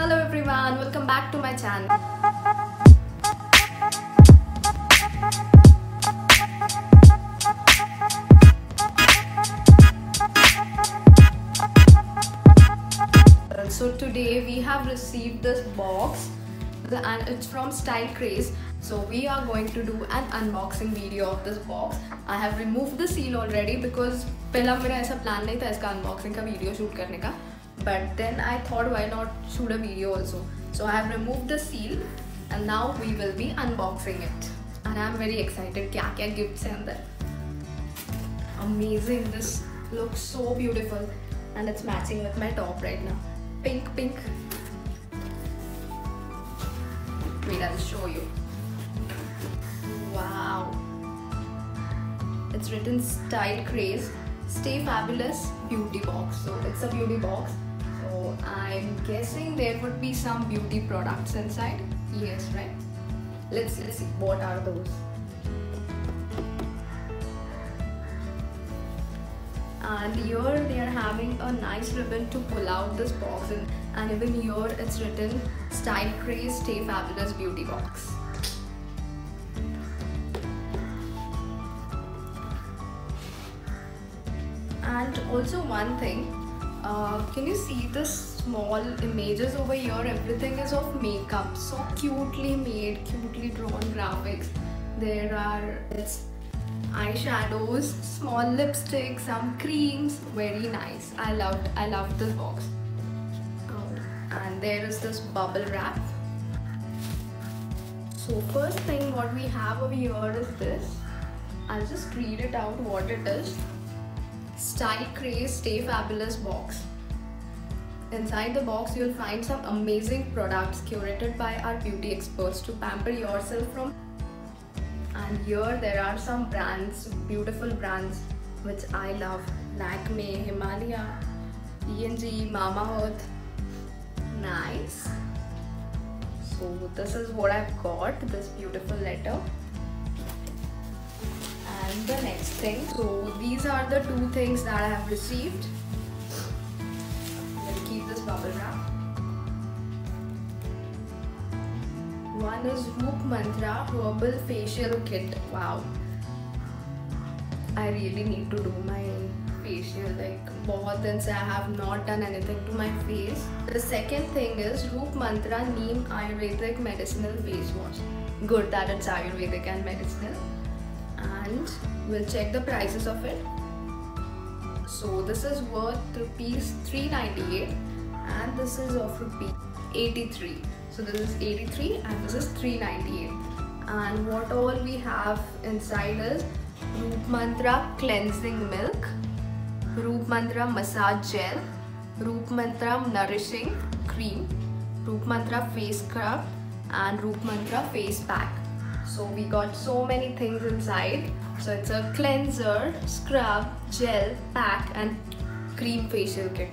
Hello everyone, welcome back to my channel. So today we have received this box the- and it's from Style Craze. So we are going to do an unboxing video of this box. I have removed the seal already because पहला मेरा ऐसा plan नहीं था इसका unboxing का video shoot करने का. but then I thought why not shoot a video also. So I have removed the seal and now we will be unboxing it. And I am very excited kya kya gifts hai andar. Amazing, this looks so beautiful and it's matching with my top right now. Pink, pink. Wait, I'll show you. Wow. It's written style craze stay fabulous beauty box so it's a beauty box Guessing there would be some beauty products inside. Yes, right? Let's, let's see what are those. and here they are having a nice ribbon to pull out this box and, and even here it's written style craze stay fabulous beauty box and also one thing uh, can you see the small images over here everything is of makeup so cutely made cutely drawn graphics there are eyeshadows, small lipstick, some creams. Very nice. I loved I loved this box. Oh, and there is this bubble wrap. So first thing what we have over here is this. I'll just read it out what it is. Style Craze Stay Fabulous box. Inside the box you'll find some amazing products curated by our beauty experts to pamper yourself from. And here there are some brands beautiful brands which i love. Lakme himalaya E&G, mama earth. Nice. So this is what i've got this beautiful letter and the next thing. So these are the two things that I have received. I'll keep this bubble wrap. One is Roop Mantra Herbal Facial Kit. Wow. I really need to do my facial like more than I have not done anything to my face. The second thing is Roop Mantra Neem Ayurvedic Medicinal Face Wash. Good that it's Ayurvedic and medicinal. And we'll check the prices of it. So this is worth rupees 398 and this is of rupees 83 so this is 83 and this is 398 and what all we have inside is Roop Mantra cleansing milk Roop Mantra massage gel Roop Mantra nourishing cream Roop Mantra face scrub and Roop Mantra face pack so we got so many things inside. So it's a cleanser scrub gel pack and cream facial kit.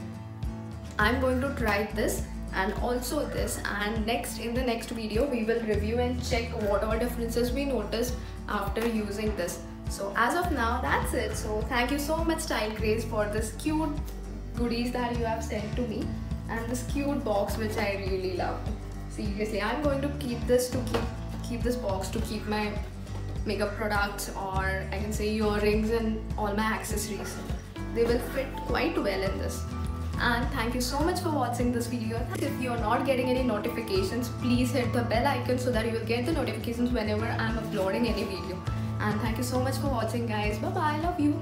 I'm going to try this and also this. And next in the next video we will review and check what are differences we noticed after using this. So as of now that's it. So thank you so much style craze for this cute goodies that you have sent to me and this cute box which i really love. Seriously i'm going to keep this to keep keep this box to keep my makeup products or i can say earrings and all my accessories. They will fit quite well in this. And thank you so much for watching this video. If you're not getting any notifications please hit the bell icon so that you will get the notifications whenever i'm uploading any video. And thank you so much for watching guys. Bye bye love you